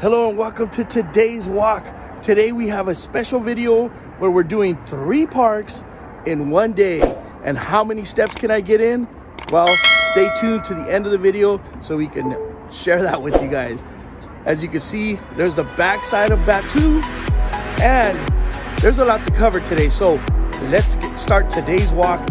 Hello and welcome to today's walk. Today we have a special video where we're doing three parks in one day. And how many steps can I get in? Well, stay tuned to the end of the video so we can share that with you guys. As you can see, there's the backside of Batuu and there's a lot to cover today. So let's get, start today's walk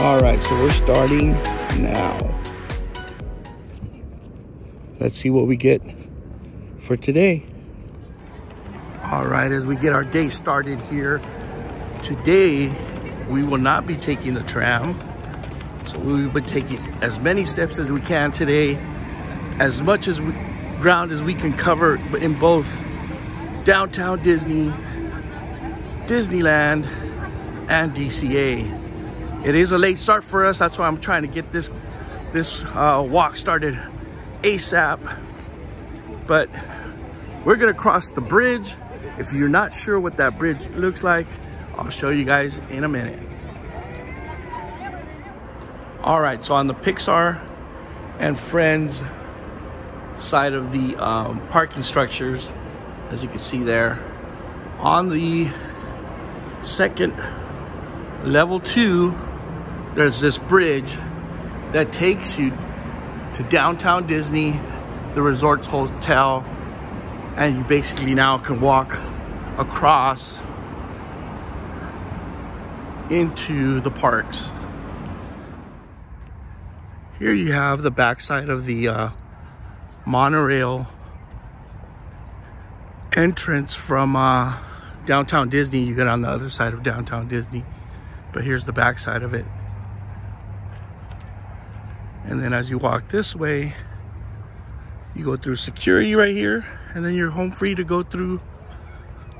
All right, so we're starting now. Let's see what we get for today. All right, as we get our day started here, today we will not be taking the tram. So we will be taking as many steps as we can today, as much as we, ground as we can cover in both downtown Disney, Disneyland, and DCA. It is a late start for us. That's why I'm trying to get this this uh, walk started ASAP. But we're gonna cross the bridge. If you're not sure what that bridge looks like, I'll show you guys in a minute. All right, so on the Pixar and Friends side of the um, parking structures, as you can see there, on the second level two there's this bridge that takes you to downtown Disney, the Resorts Hotel, and you basically now can walk across into the parks. Here you have the backside of the uh, monorail entrance from uh, downtown Disney. You get on the other side of downtown Disney, but here's the backside of it. And then as you walk this way, you go through security right here, and then you're home free to go through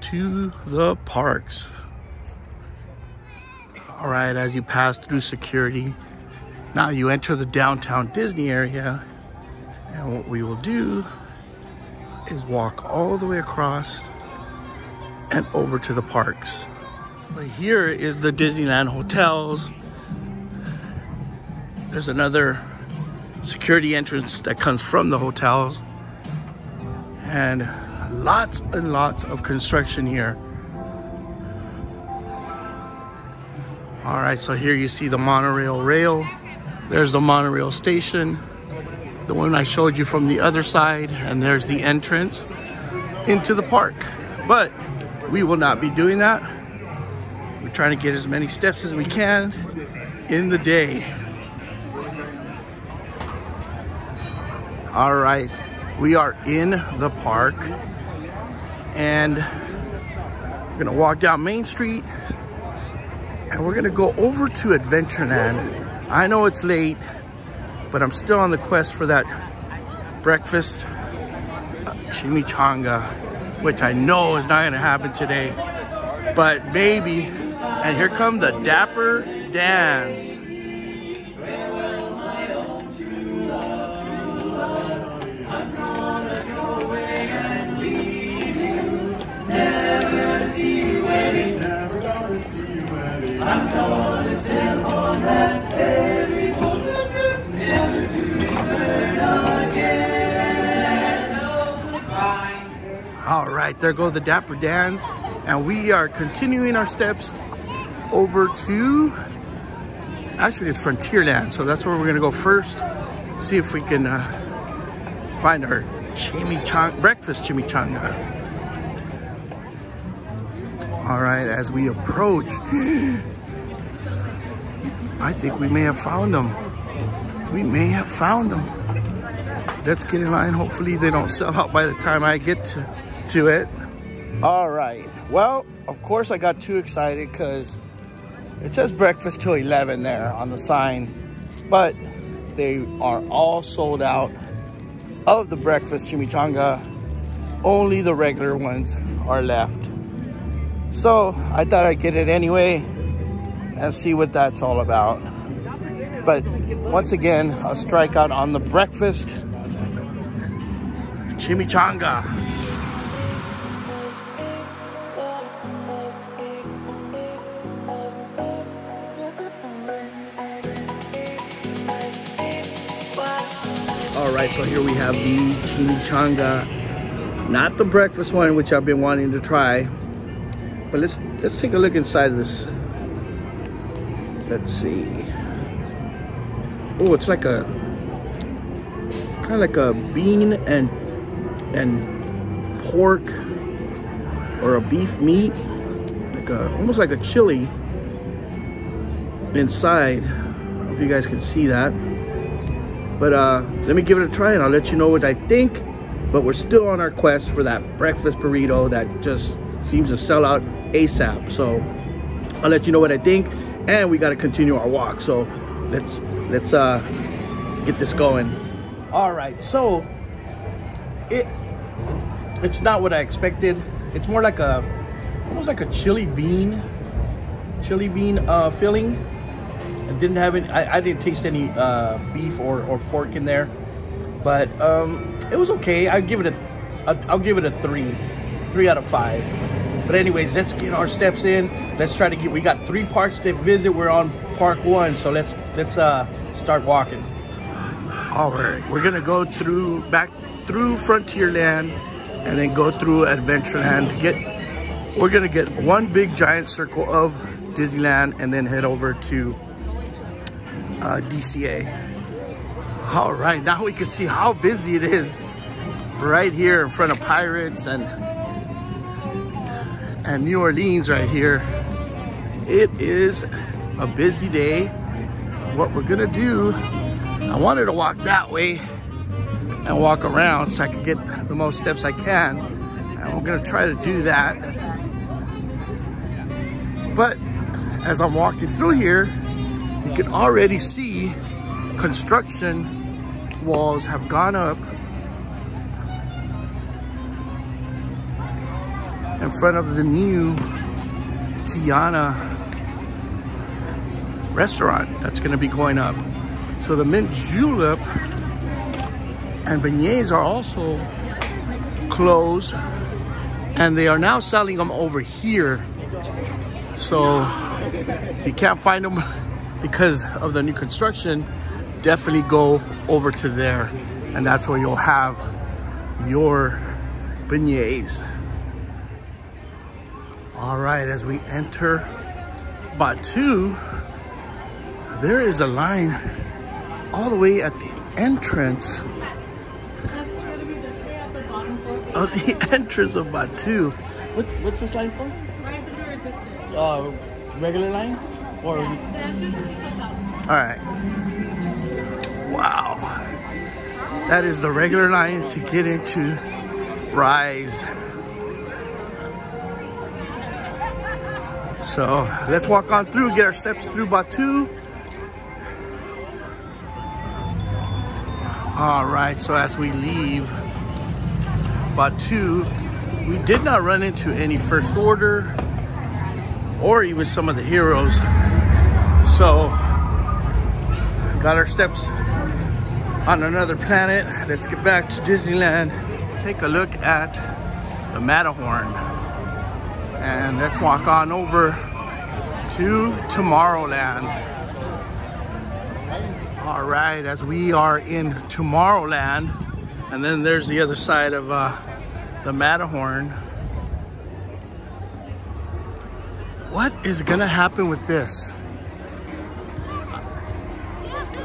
to the parks. All right, as you pass through security, now you enter the downtown Disney area. And what we will do is walk all the way across and over to the parks. So here is the Disneyland hotels. There's another security entrance that comes from the hotels. And lots and lots of construction here. All right so here you see the monorail rail. There's the monorail station. The one I showed you from the other side. And there's the entrance into the park. But we will not be doing that. We're trying to get as many steps as we can in the day All right, we are in the park and we're gonna walk down Main Street and we're gonna go over to Adventureland. I know it's late, but I'm still on the quest for that breakfast uh, chimichanga, which I know is not gonna happen today, but maybe. And here come the Dapper Dans. All right, there go the Dapper Dans, and we are continuing our steps over to, actually it's Frontierland, so that's where we're gonna go first. See if we can uh, find our chimichanga, breakfast chimichanga. All right, as we approach, I think we may have found them. We may have found them. Let's get in line. Hopefully they don't sell out by the time I get to, to it. All right. Well, of course I got too excited because it says breakfast till 11 there on the sign, but they are all sold out of the breakfast chimichanga. Only the regular ones are left. So I thought I'd get it anyway and see what that's all about. But once again, a strikeout on the breakfast chimichanga. All right, so here we have the chimichanga, not the breakfast one, which I've been wanting to try. But let's let's take a look inside of this. Let's see. Oh, it's like a kind of like a bean and and pork or a beef meat, like a almost like a chili inside. If you guys can see that. But uh, let me give it a try and I'll let you know what I think. But we're still on our quest for that breakfast burrito that just seems to sell out ASAP. So I'll let you know what I think. And we got to continue our walk. So let's let's uh, get this going. All right, so it it's not what I expected. It's more like a almost like a chili bean, chili bean uh, filling I didn't have any, I, I didn't taste any uh, beef or, or pork in there, but um, it was okay. I'd give it a, I'll give it a three, three out of five. But anyways, let's get our steps in. Let's try to get, we got three parks to visit. We're on park one, so let's, let's uh, start walking. All right, we're gonna go through, back through Frontierland and then go through Adventureland. Get, we're gonna get one big giant circle of Disneyland and then head over to uh, DCA. All right, now we can see how busy it is right here in front of Pirates and and New Orleans right here. It is a busy day. What we're gonna do, I wanted to walk that way and walk around so I can get the most steps I can. And we're gonna try to do that. But as I'm walking through here, you can already see construction walls have gone up in front of the new Tiana restaurant that's going to be going up. So the mint julep and beignets are also closed and they are now selling them over here. So if you can't find them because of the new construction, definitely go over to there. And that's where you'll have your beignets. All right, as we enter Batuu, there is a line all the way at the entrance of the entrance of Batuu. What, what's this line for? Rise of the Resistance. Uh, regular line? Or yeah, all right. Wow. That is the regular line to get into Rise. So let's walk on through, get our steps through Batuu. All right, so as we leave Batuu, we did not run into any first order or even some of the heroes so, got our steps on another planet. Let's get back to Disneyland. Take a look at the Matterhorn. And let's walk on over to Tomorrowland. All right, as we are in Tomorrowland, and then there's the other side of uh, the Matterhorn. What is gonna happen with this?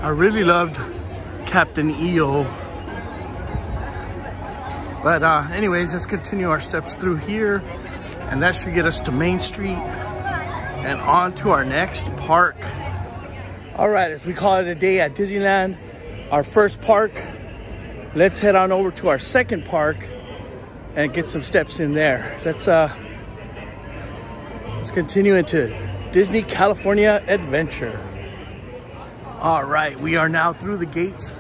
I really loved Captain EO. But uh, anyways, let's continue our steps through here. And that should get us to Main Street and on to our next park. All right, as we call it a day at Disneyland, our first park, let's head on over to our second park and get some steps in there. Let's uh, let's continue into Disney California Adventure. All right, we are now through the gates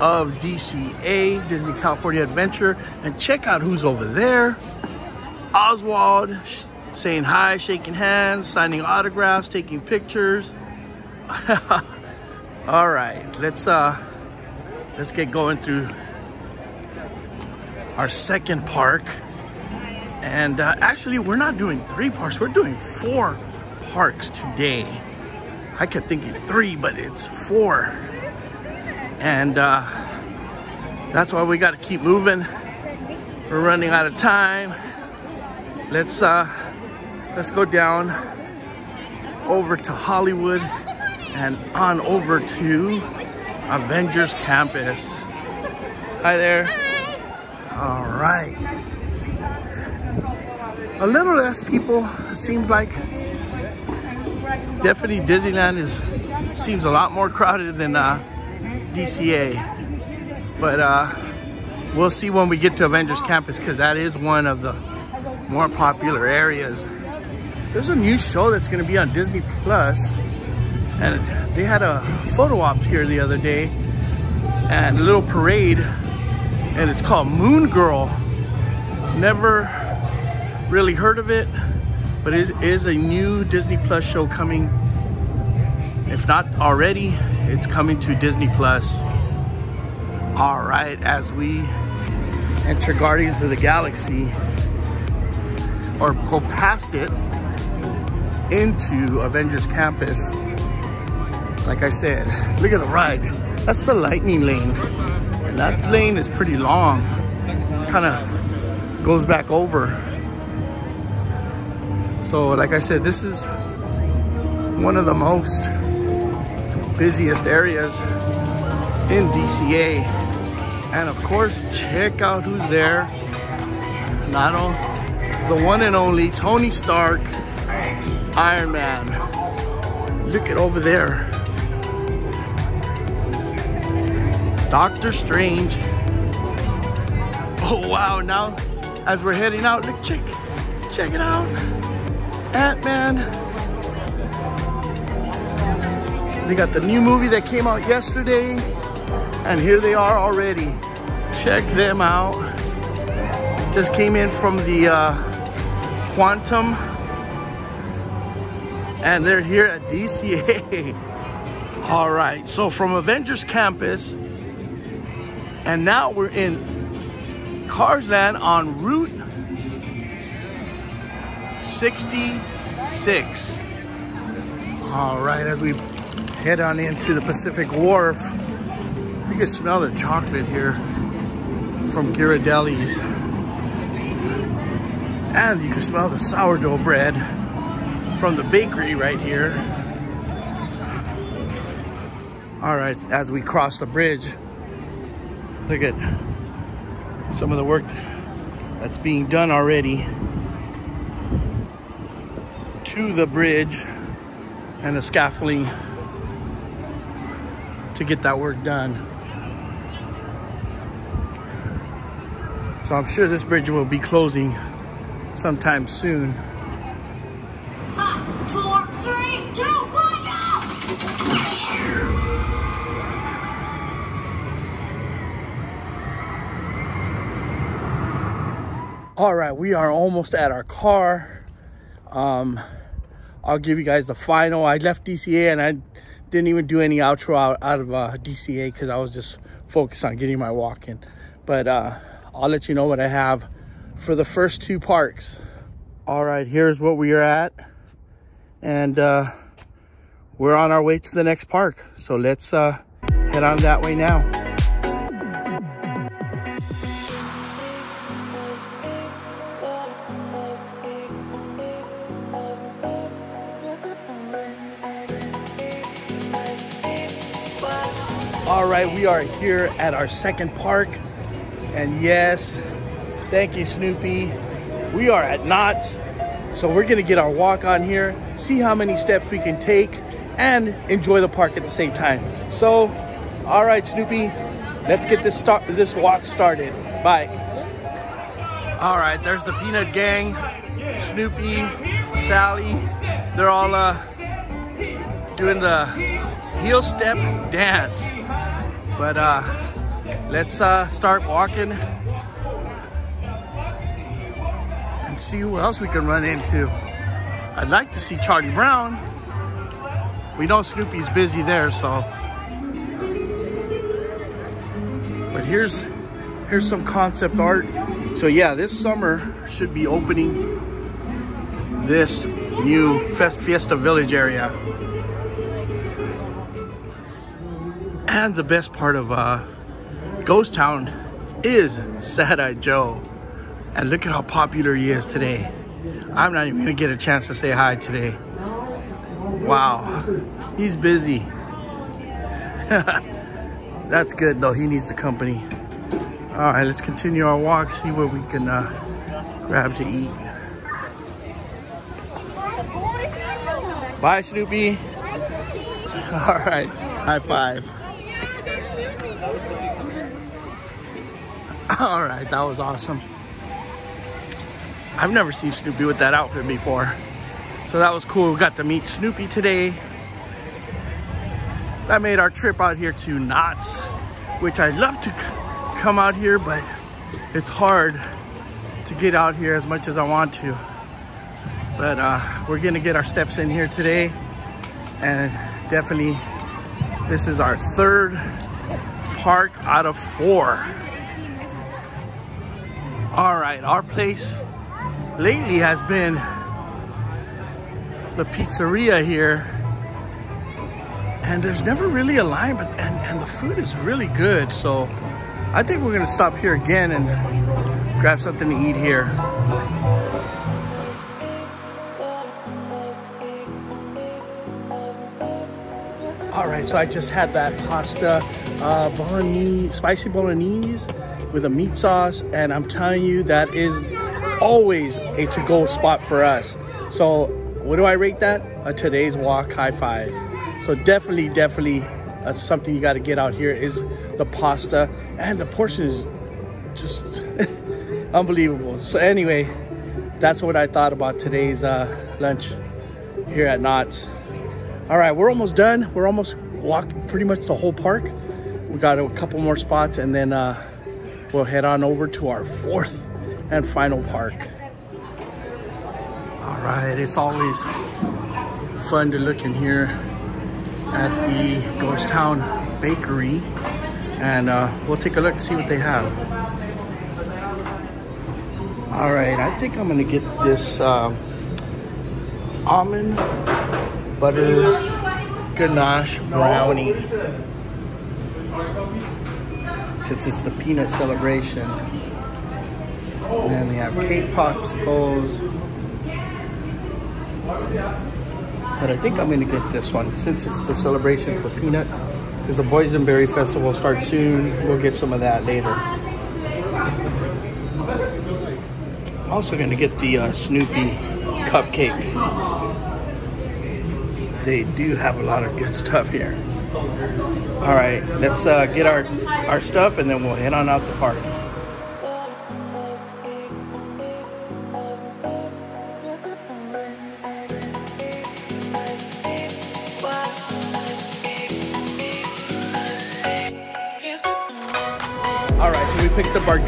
of DCA, Disney California Adventure, and check out who's over there. Oswald saying hi, shaking hands, signing autographs, taking pictures. All right, let's uh, let's get going through our second park. And uh, actually, we're not doing three parks, we're doing four parks today. I kept thinking three, but it's four. And uh, that's why we got to keep moving. We're running out of time. Let's uh, let's go down over to Hollywood and on over to Avengers Campus. Hi there. All right. A little less people, it seems like. Definitely Disneyland is seems a lot more crowded than uh, DCA. But uh, we'll see when we get to Avengers Campus because that is one of the more popular areas. There's a new show that's going to be on Disney Plus, and they had a photo op here the other day, and a little parade, and it's called Moon Girl. Never really heard of it, but it is a new Disney Plus show coming. If not already, it's coming to Disney Plus. All right, as we enter Guardians of the Galaxy, or go past it into Avengers Campus. Like I said, look at the ride. That's the lightning lane. And that lane is pretty long. Kind of goes back over. So like I said, this is one of the most busiest areas in DCA. And of course, check out who's there. Not only the one and only Tony Stark, Iron Man. Look at over there. Doctor Strange. Oh wow, now as we're heading out, look, check, check it out. Ant-Man. They got the new movie that came out yesterday, and here they are already. Check them out. Just came in from the uh, Quantum. And they're here at DCA. All right, so from Avengers Campus, and now we're in Cars Land on Route 66. All right, as we head on into the Pacific Wharf, you can smell the chocolate here from Ghirardelli's. And you can smell the sourdough bread from the bakery right here. All right, as we cross the bridge, look at some of the work that's being done already to the bridge and the scaffolding to get that work done. So I'm sure this bridge will be closing sometime soon. Five, four, three, two, one, go! All right, we are almost at our car. Um, I'll give you guys the final. I left DCA and I didn't even do any outro out, out of uh, DCA because I was just focused on getting my walk in. But uh, I'll let you know what I have for the first two parks. All right, here's what we are at. And uh, we're on our way to the next park. So let's uh, head on that way now. All right, we are here at our second park. And yes, thank you, Snoopy. We are at Knott's, So we're gonna get our walk on here, see how many steps we can take, and enjoy the park at the same time. So, all right, Snoopy, let's get this start this walk started. Bye. All right, there's the Peanut Gang, Snoopy, Sally. They're all uh, doing the heel step dance. But uh, let's uh, start walking see who else we can run into. I'd like to see Charlie Brown. We know Snoopy's busy there, so. But here's here's some concept art. So yeah, this summer should be opening this new Fiesta Village area. And the best part of uh, Ghost Town is Sad Eye Joe. And look at how popular he is today. I'm not even gonna get a chance to say hi today. Wow, he's busy. That's good though, he needs the company. All right, let's continue our walk, see what we can uh, grab to eat. Bye, Snoopy. All right, high five. All right, that was awesome. I've never seen Snoopy with that outfit before. So that was cool. We got to meet Snoopy today. That made our trip out here to Knott's, which I'd love to come out here, but it's hard to get out here as much as I want to. But uh, we're gonna get our steps in here today. And definitely, this is our third park out of four. All right, our place lately has been the pizzeria here. And there's never really a line, but and, and the food is really good. So I think we're gonna stop here again and grab something to eat here. All right, so I just had that pasta uh, bolognese, spicy bolognese with a meat sauce, and I'm telling you that is always a to-go spot for us. So what do I rate that? A today's walk high five. So definitely, definitely uh, something you got to get out here is the pasta, and the portion is just unbelievable. So anyway, that's what I thought about today's uh, lunch here at Knott's. All right, we're almost done. We're almost walked pretty much the whole park. We got a couple more spots and then uh, we'll head on over to our fourth and final park. All right, it's always fun to look in here at the Ghost Town Bakery and uh, we'll take a look and see what they have. All right, I think I'm gonna get this uh, almond butter ganache brownie. Since it's the peanut celebration. And then they have cake popsicles. But I think I'm gonna get this one since it's the celebration for peanuts. Because the Boysenberry Festival starts soon. We'll get some of that later. I'm also gonna get the uh, Snoopy cupcake they do have a lot of good stuff here. All right, let's uh, get our, our stuff and then we'll head on out the park.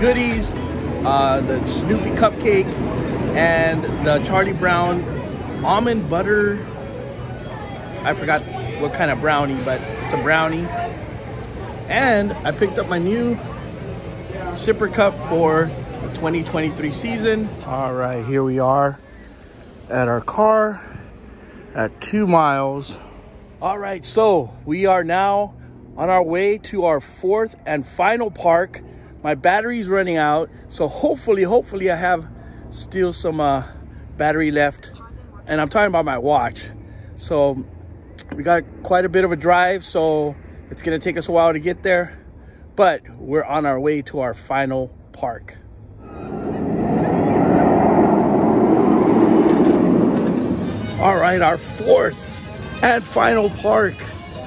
Goodies, uh, the Snoopy cupcake, and the Charlie Brown almond butter I forgot what kind of brownie, but it's a brownie. And I picked up my new sipper cup for the 2023 season. All right, here we are at our car at two miles. All right, so we are now on our way to our fourth and final park. My battery's running out, so hopefully, hopefully I have still some uh, battery left. And I'm talking about my watch. So we got quite a bit of a drive, so it's gonna take us a while to get there, but we're on our way to our final park. All right, our fourth and final park,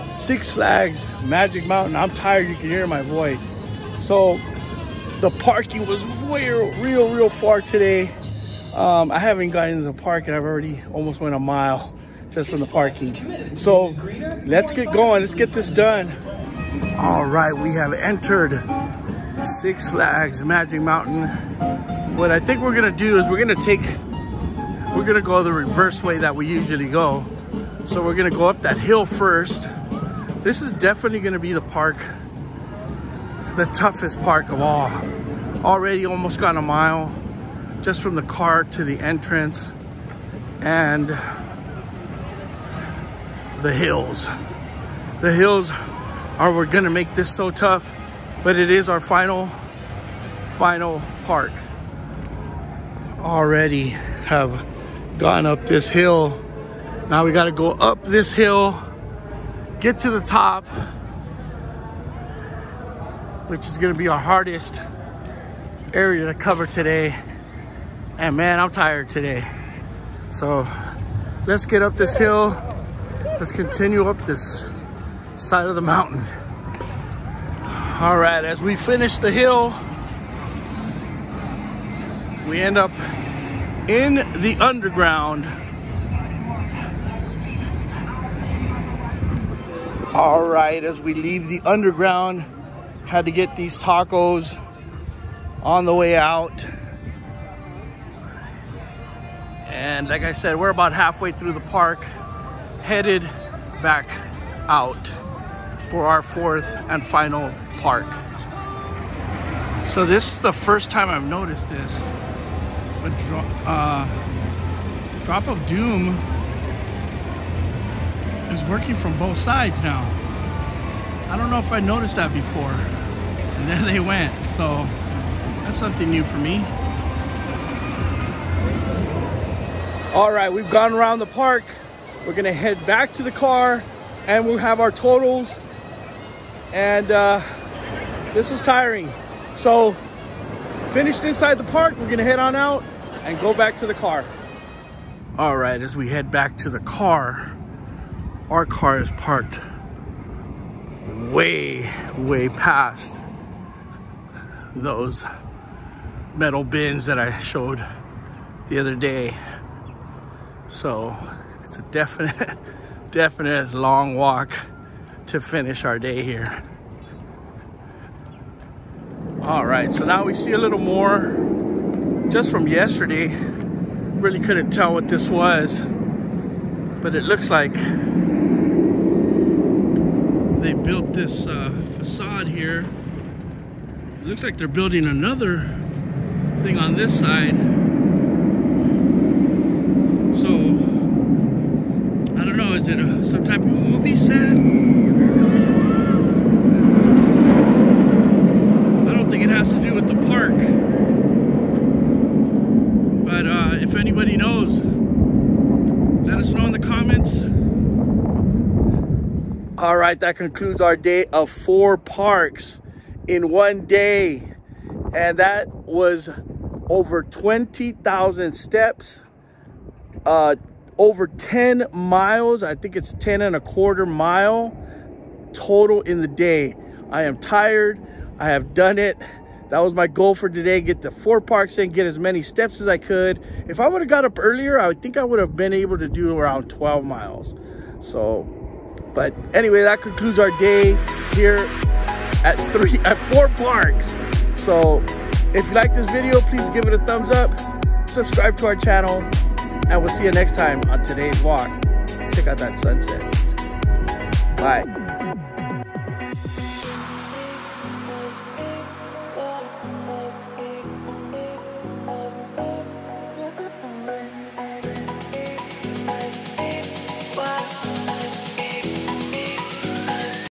Six Flags Magic Mountain. I'm tired, you can hear my voice. So the parking was real, real, real far today. Um, I haven't gotten into the park and I've already almost went a mile just from the parking. So let's get going. Let's get this done. All right, we have entered Six Flags Magic Mountain. what I think we're gonna do is we're gonna take, we're gonna go the reverse way that we usually go. So we're gonna go up that hill first. This is definitely gonna be the park, the toughest park of all. Already almost gone a mile just from the car to the entrance and the hills. The hills are we're gonna make this so tough, but it is our final, final park. Already have gone up this hill. Now we gotta go up this hill, get to the top, which is gonna be our hardest area to cover today. And man, I'm tired today. So let's get up this hill. Let's continue up this side of the mountain. All right, as we finish the hill, we end up in the underground. All right, as we leave the underground, had to get these tacos on the way out. And like I said, we're about halfway through the park, headed back out for our fourth and final park. So this is the first time I've noticed this. But uh, Drop of Doom is working from both sides now. I don't know if I noticed that before. And there they went. So that's something new for me. All right, we've gone around the park. We're gonna head back to the car and we'll have our totals. And uh, this was tiring. So finished inside the park, we're gonna head on out and go back to the car. All right, as we head back to the car, our car is parked way, way past those metal bins that I showed the other day. So it's a definite, definite long walk to finish our day here. All right, so now we see a little more just from yesterday. Really couldn't tell what this was, but it looks like they built this uh, facade here. It looks like they're building another thing on this side. So, I don't know, is it a, some type of movie set? I don't think it has to do with the park. But uh, if anybody knows, let us know in the comments. All right, that concludes our day of four parks in one day. And that was over 20,000 steps uh, over 10 miles. I think it's 10 and a quarter mile total in the day. I am tired. I have done it. That was my goal for today. Get the four parks in, get as many steps as I could. If I would have got up earlier, I think I would have been able to do around 12 miles. So, but anyway, that concludes our day here at three, at four parks. So if you like this video, please give it a thumbs up. Subscribe to our channel and we'll see you next time on today's walk. Check out that sunset. Bye.